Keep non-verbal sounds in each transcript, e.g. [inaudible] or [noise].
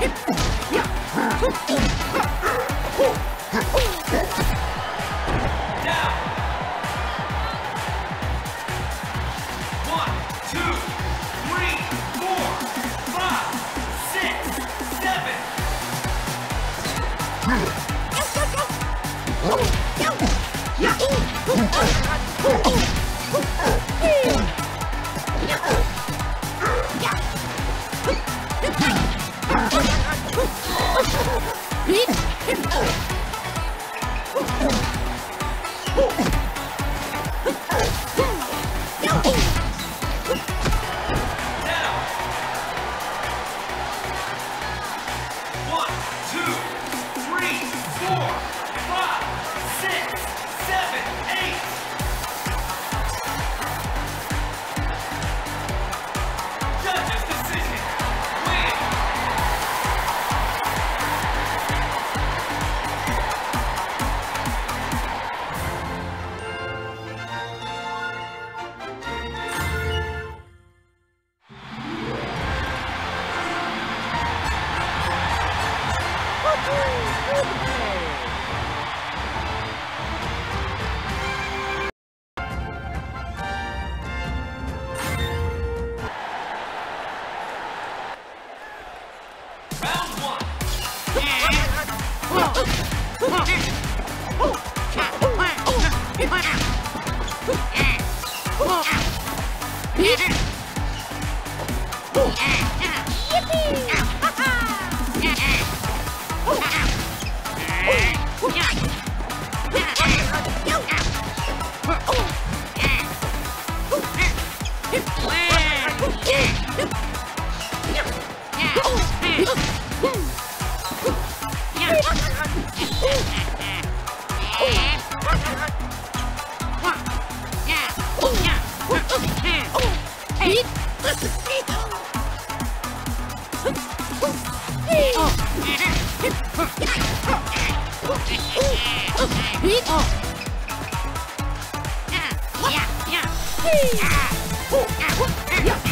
Down. [laughs] Down.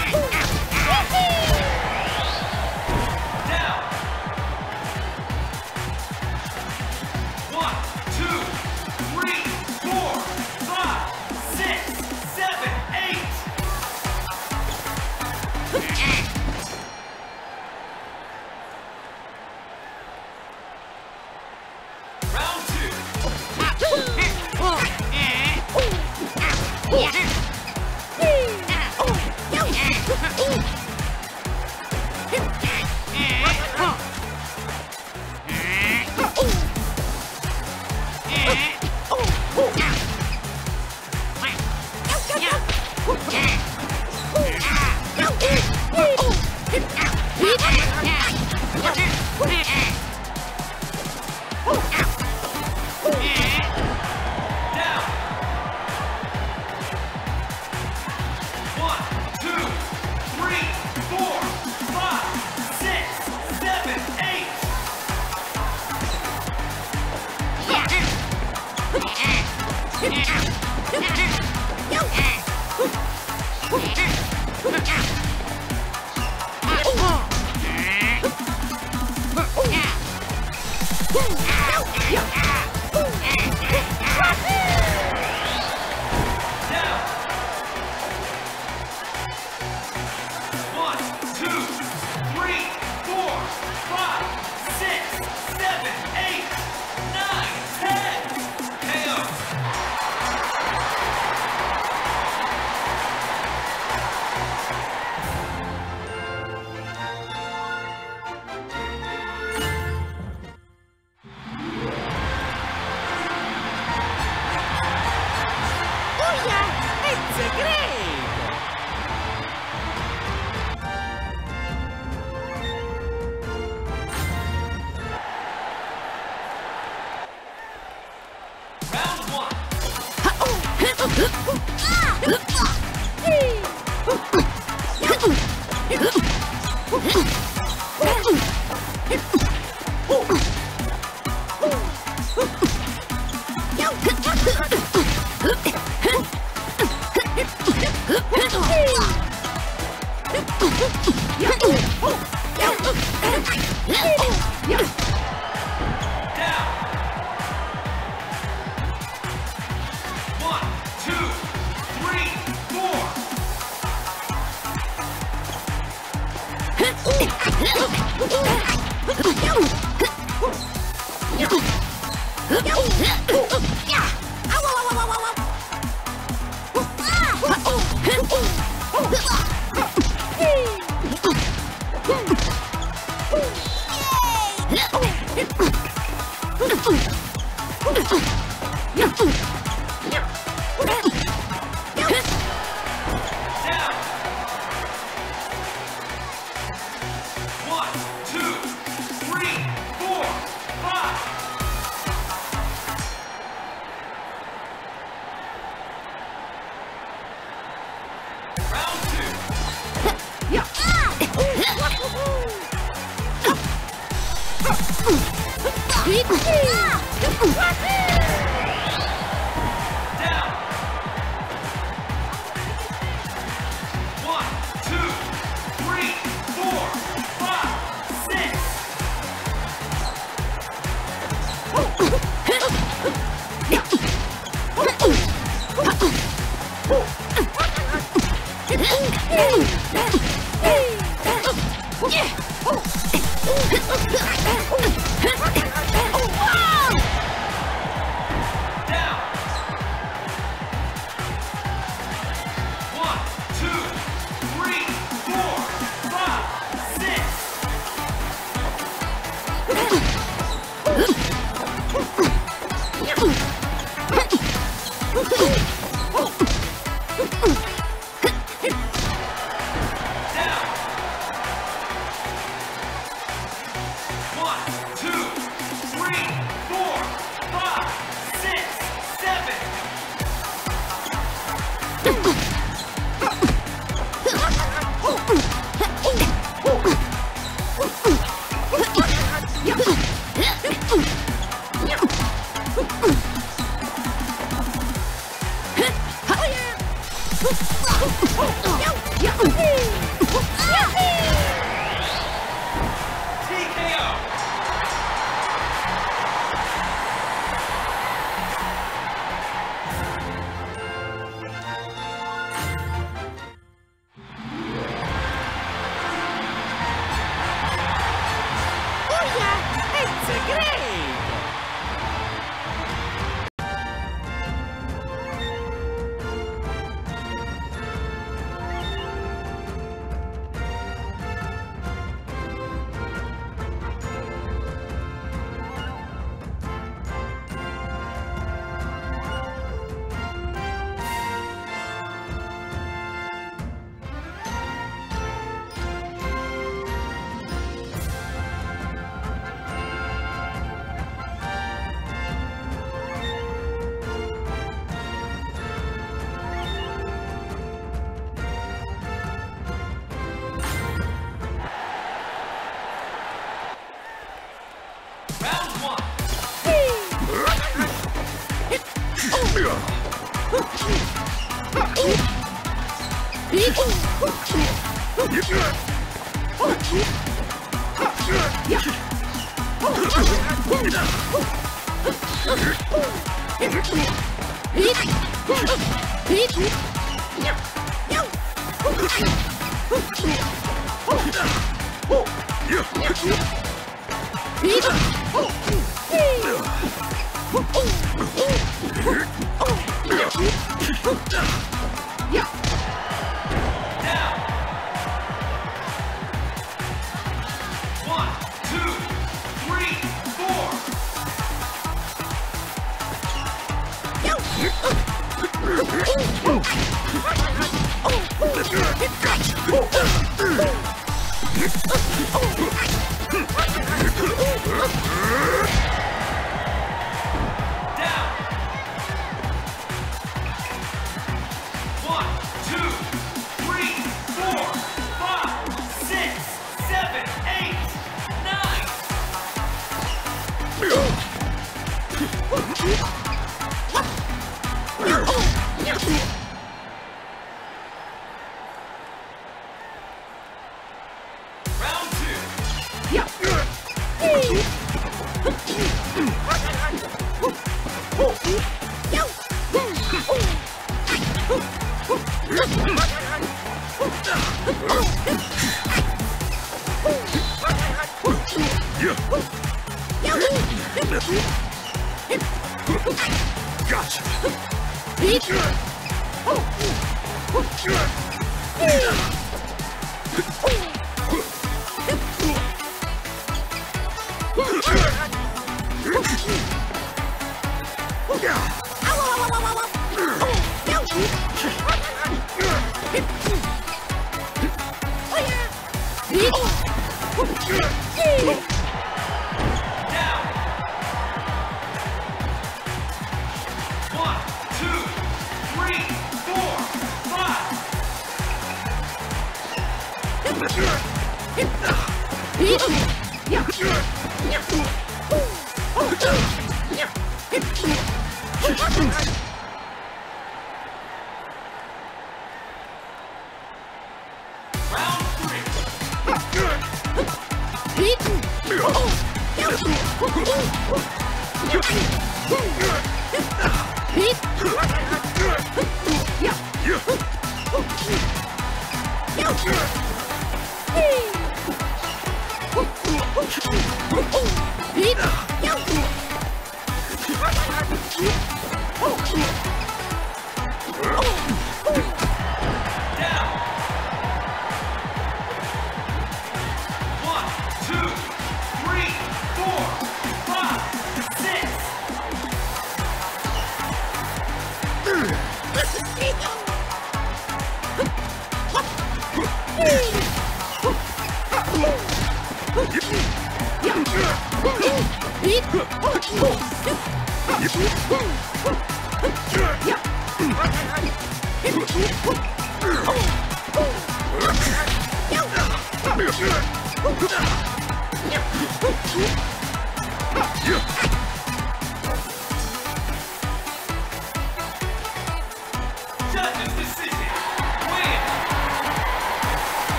Yeah.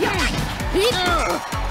Yeah.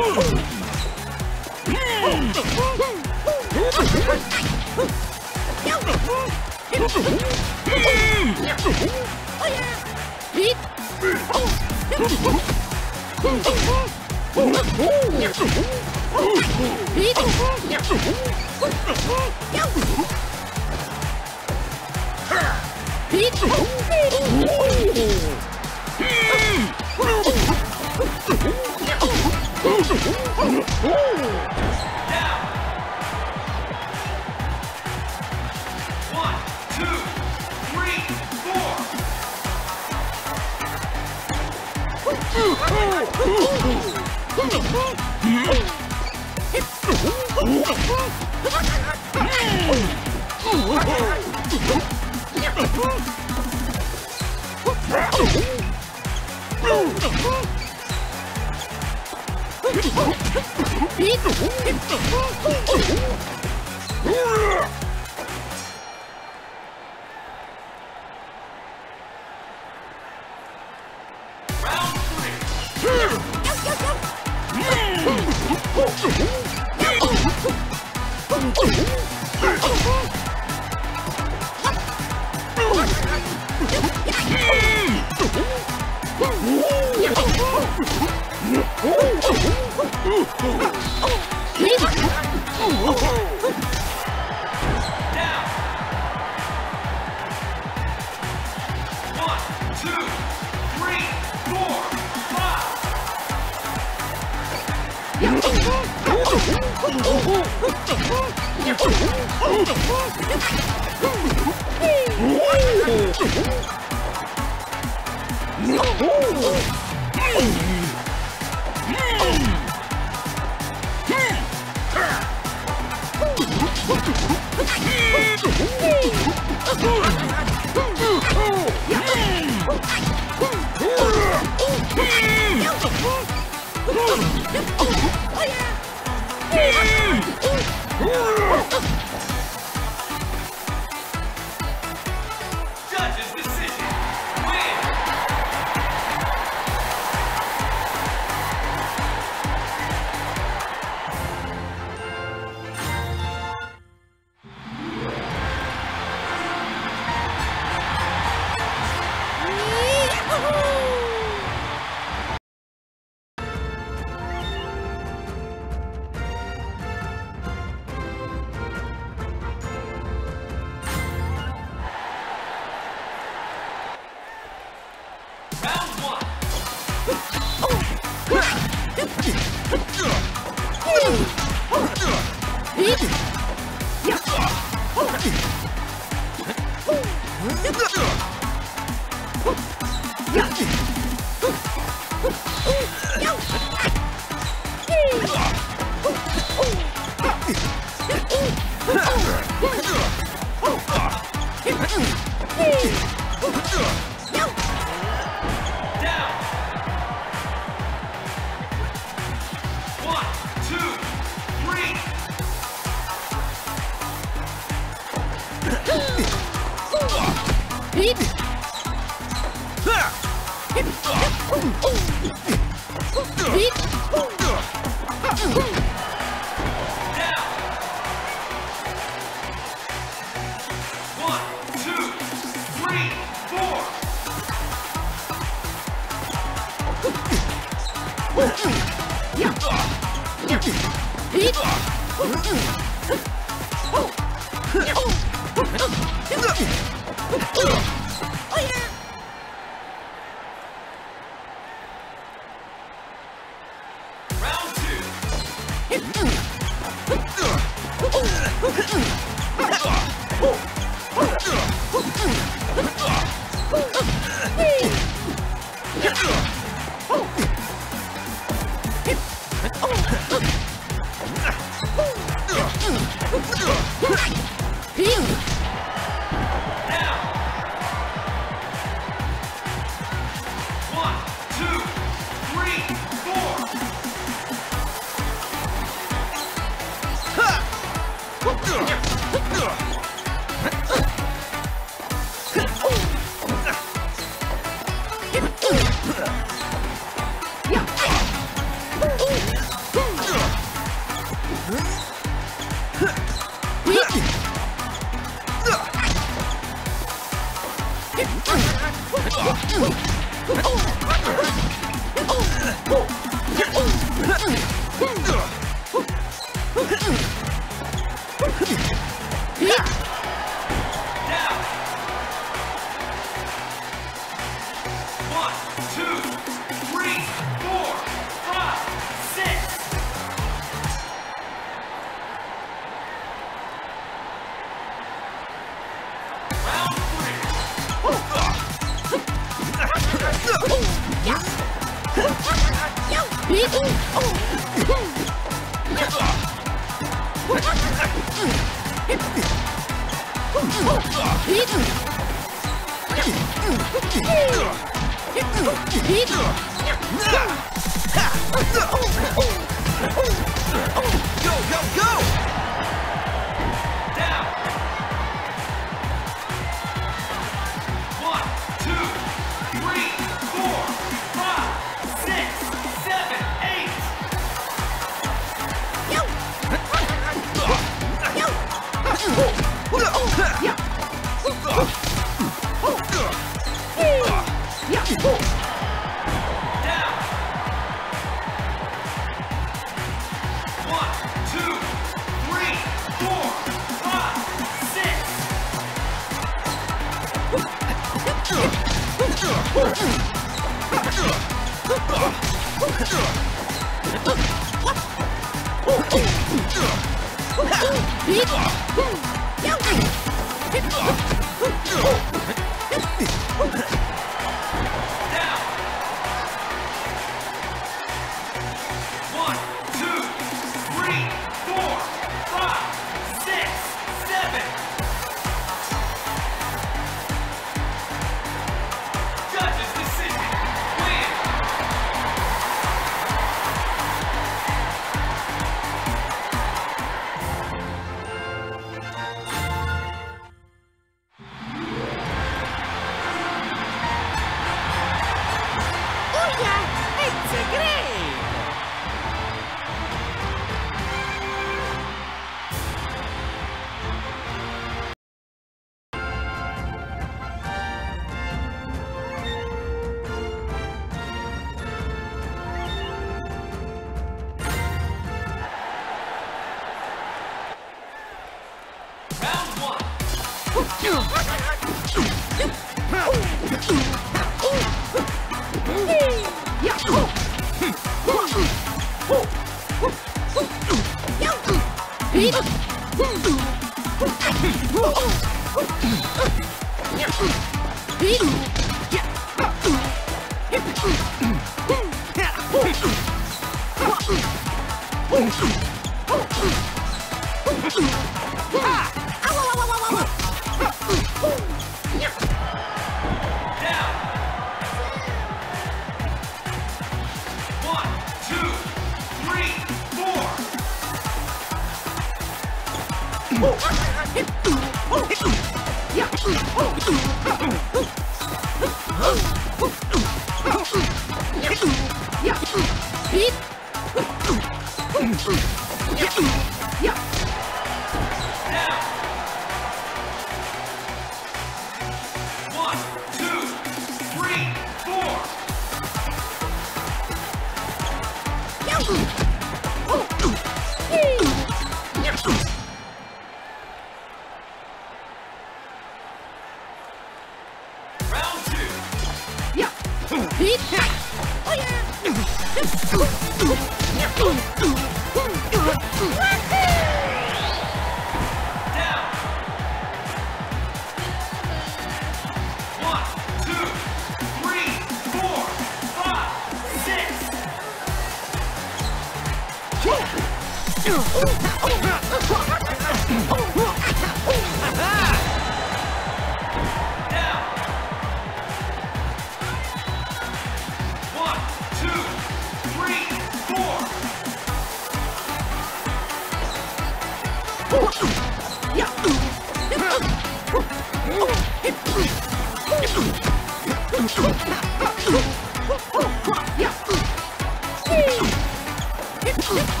Yeah.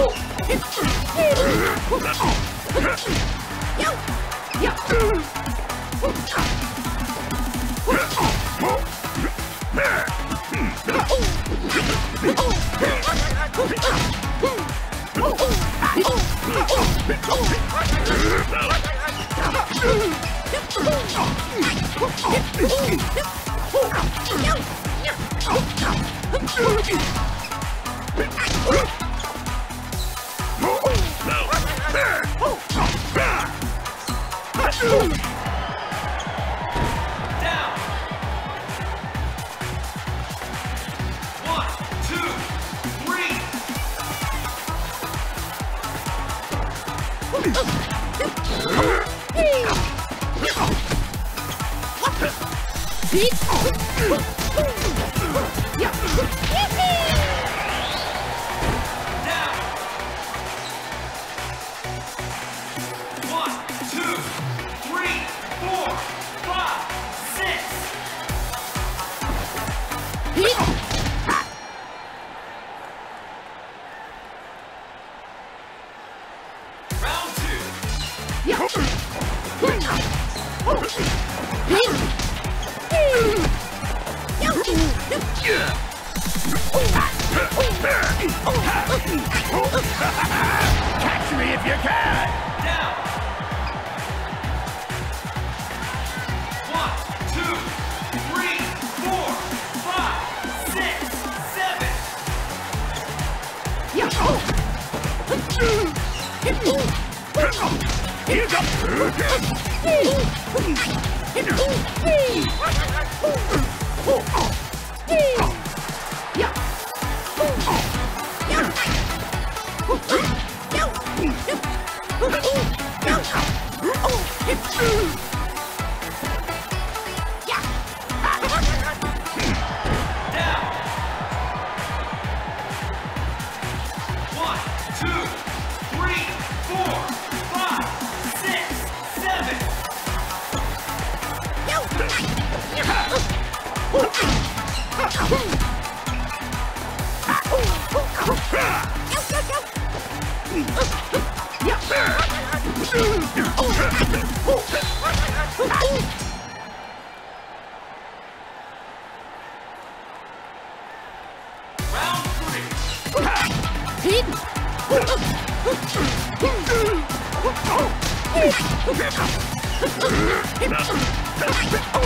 Oh! One,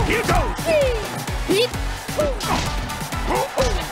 Here goes! Down.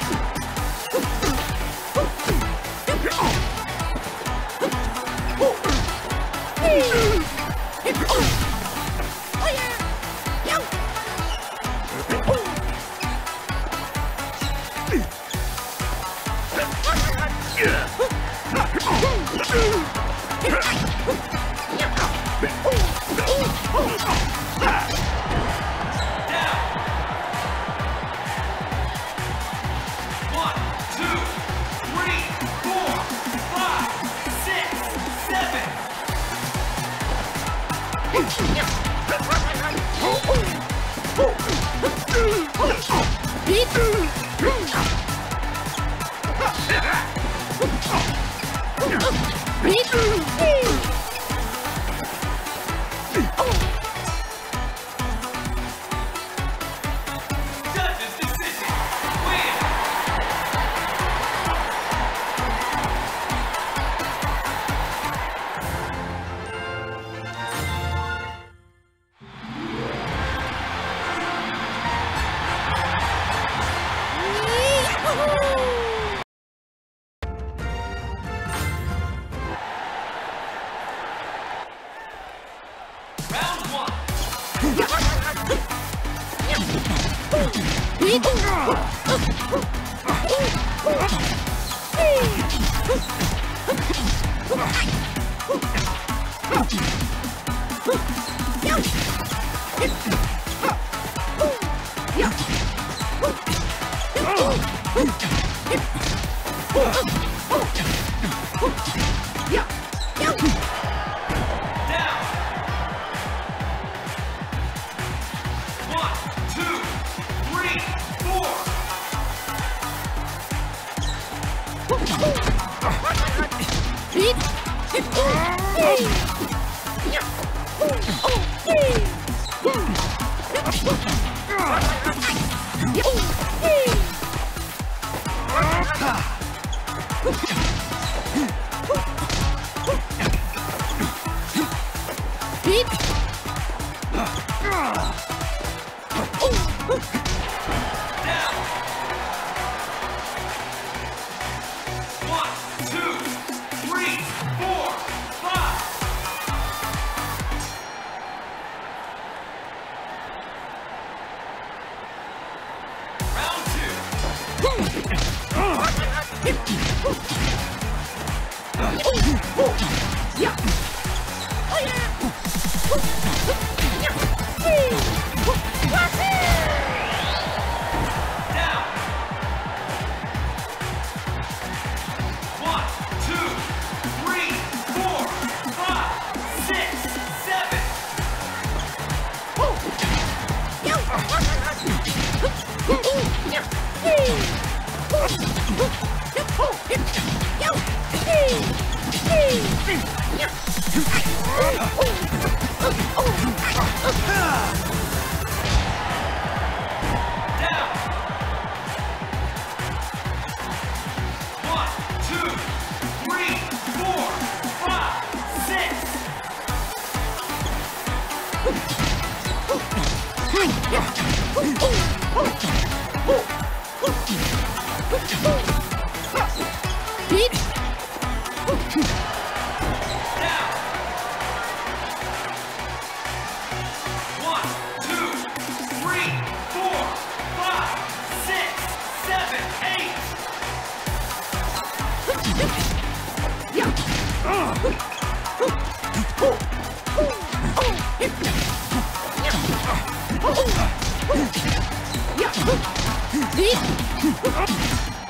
Up!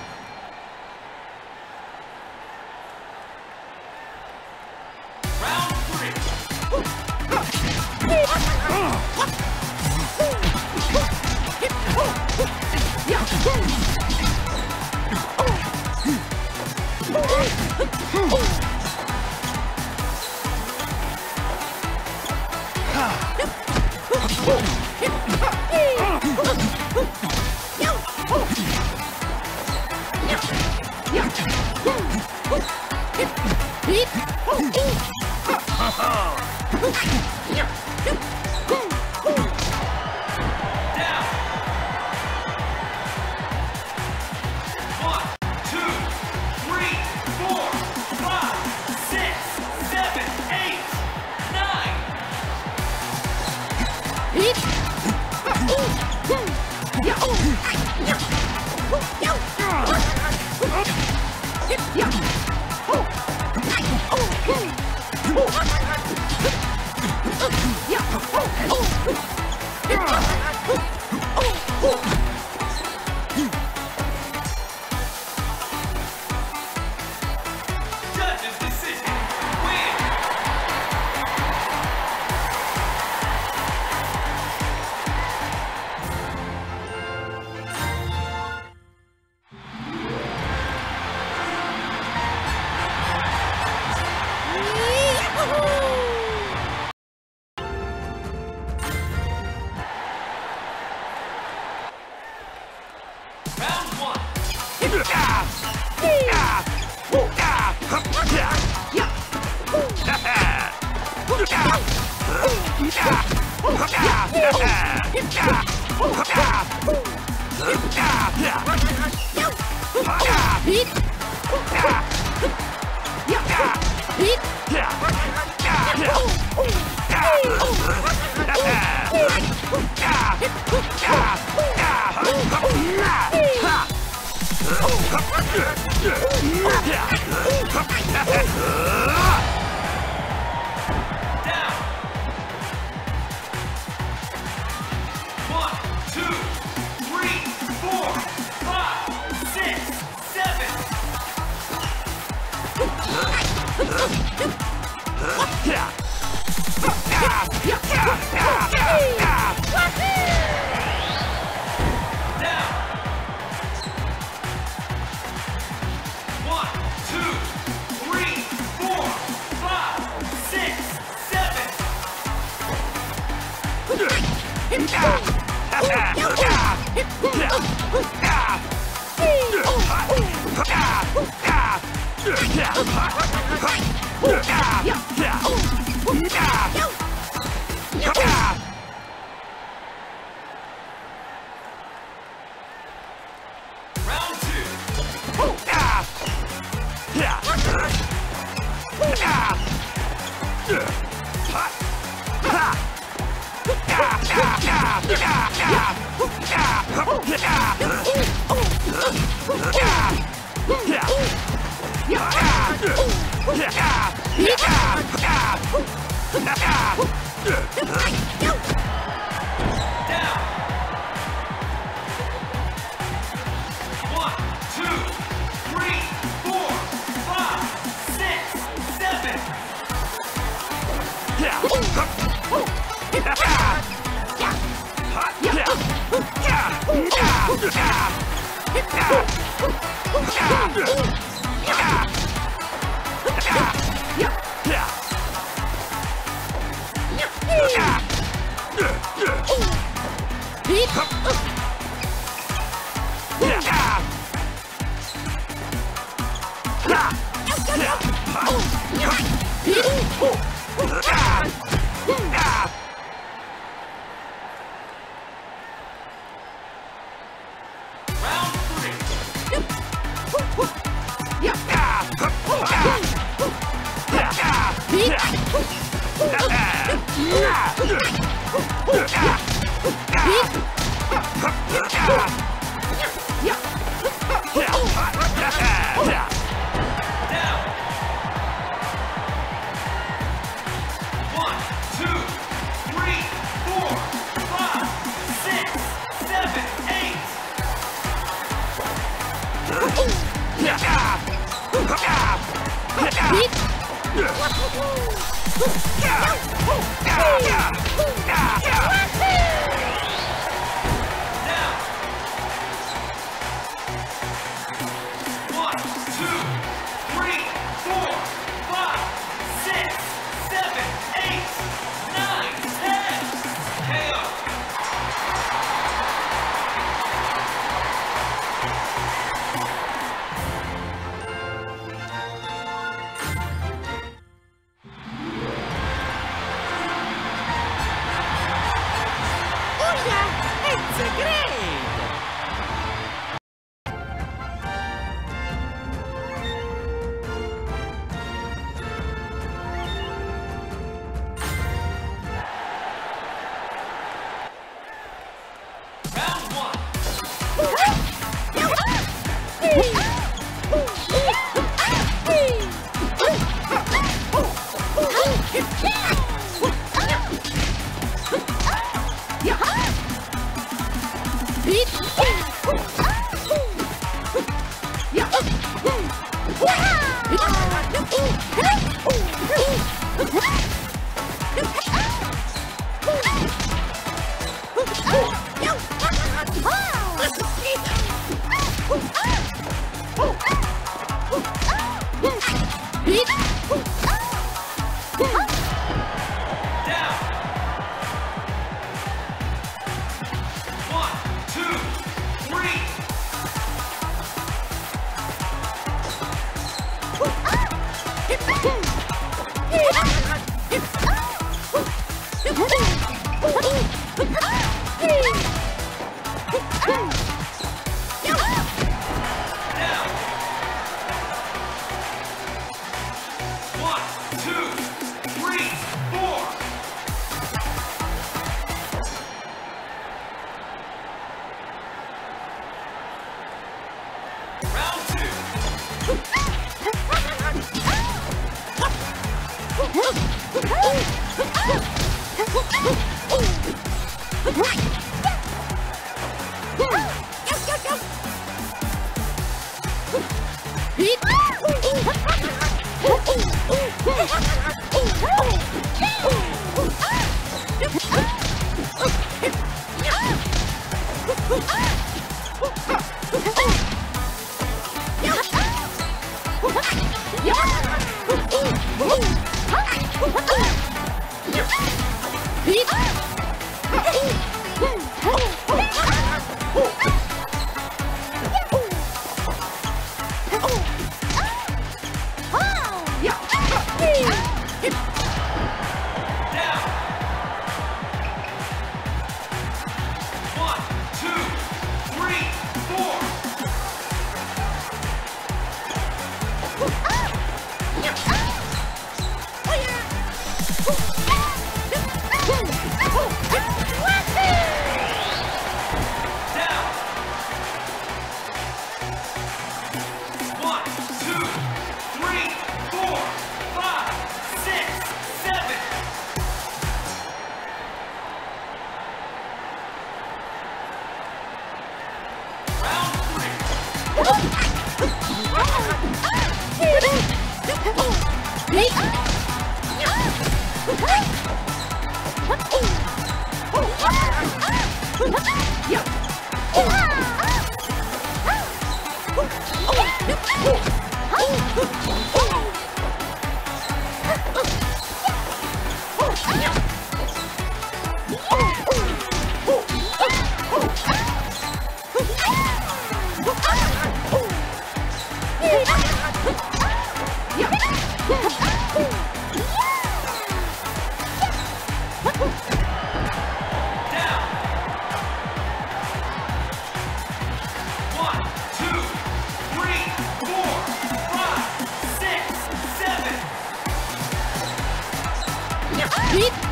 Beat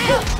Ah!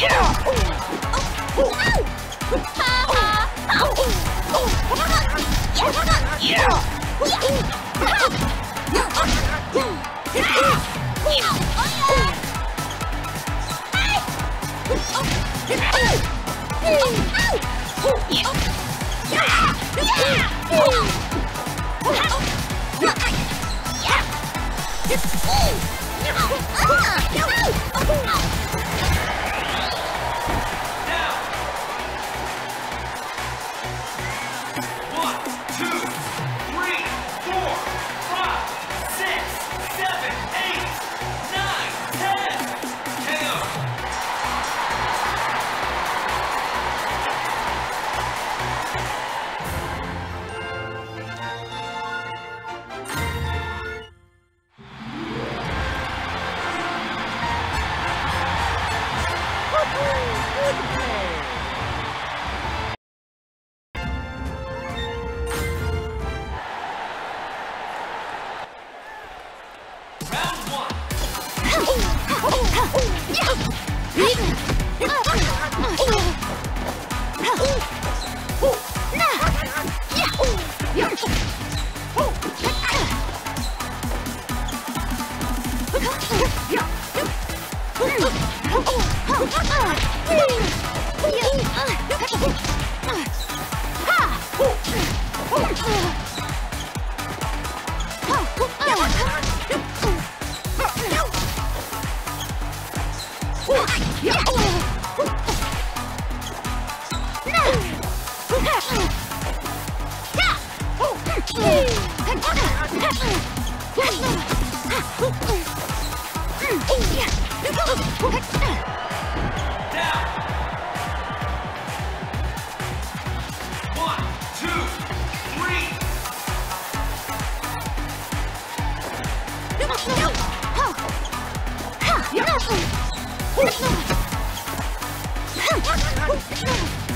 Down. [laughs]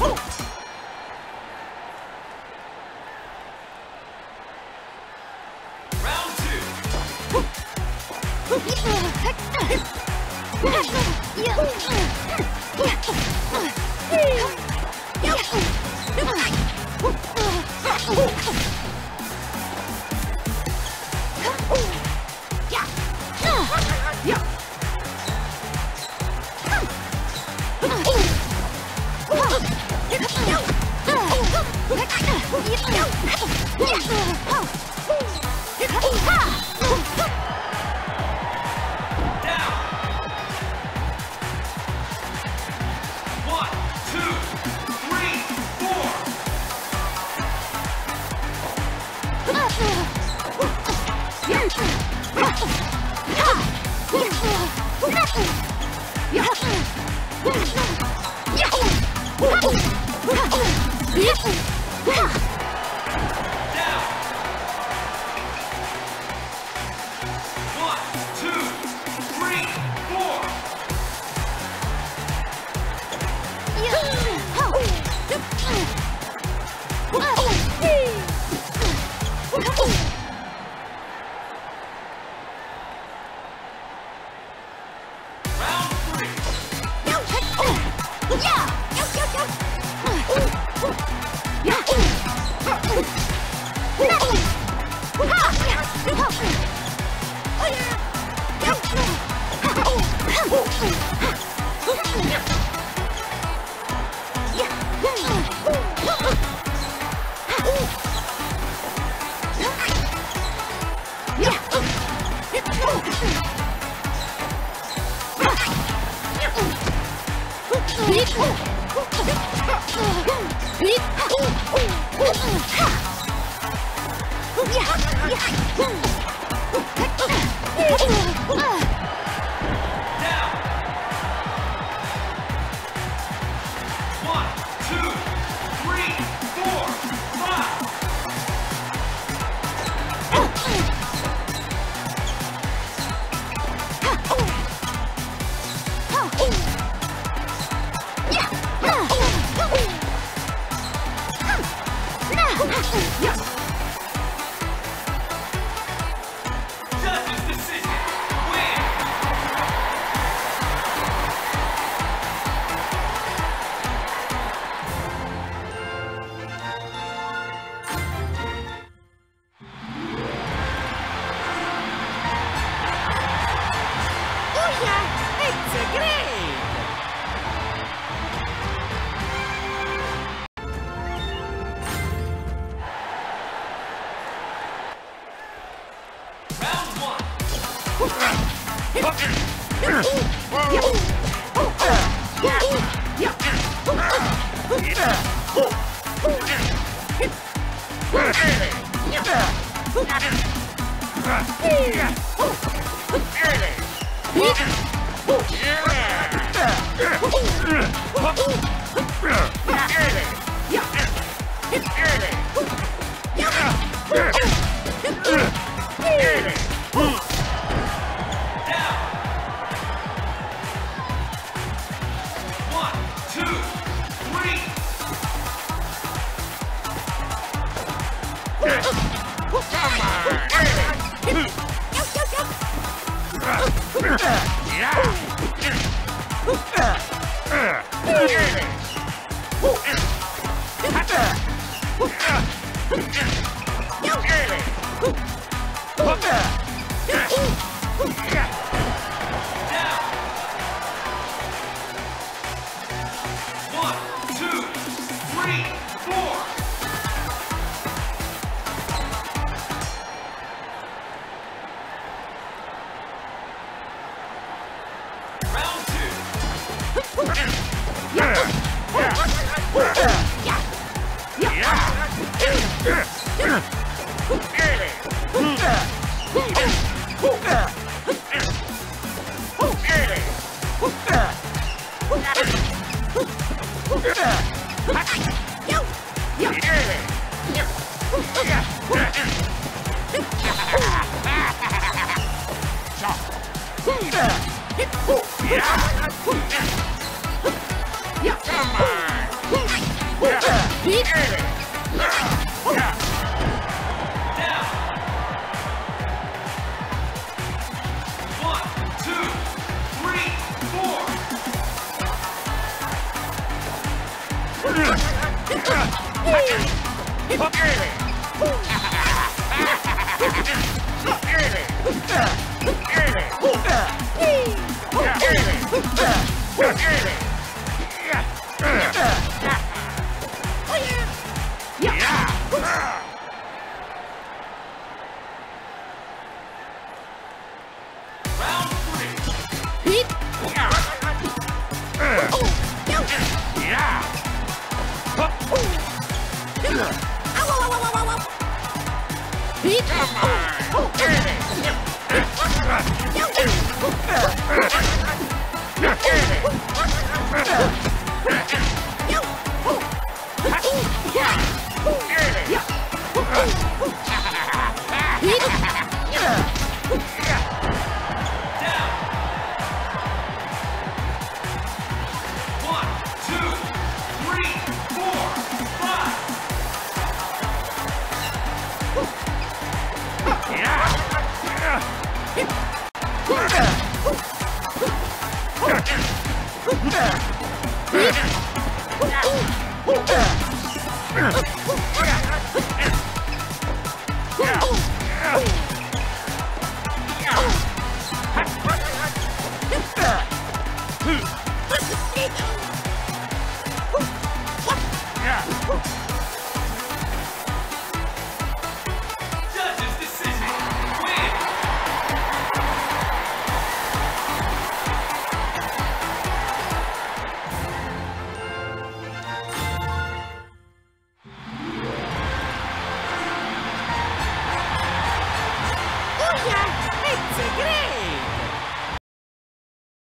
Round